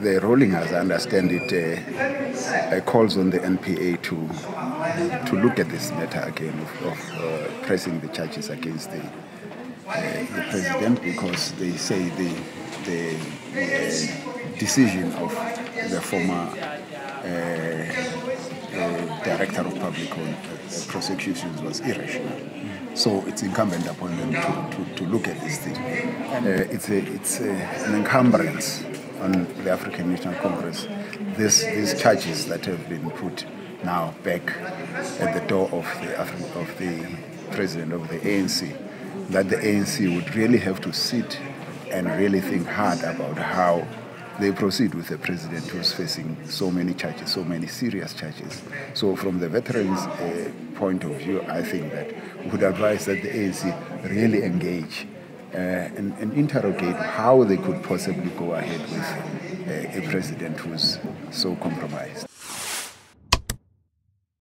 The ruling, as I understand it, uh, calls on the NPA to to look at this matter again of, of uh, pressing the charges against the uh, the president because they say the the decision of the former uh, uh, director of public uh, prosecutions was irrational. So it's incumbent upon them to, to, to look at this thing. Uh, it's a, it's a, an encumbrance on the African National Congress. This, these charges that have been put now back at the door of the, Afri- of the president of the ANC, that the ANC would really have to sit and really think hard about how they proceed with a president who's facing so many charges, so many serious charges. So, from the veterans' uh, point of view, I think that would advise that the ANC really engage uh, and, and interrogate how they could possibly go ahead with uh, a president who's so compromised.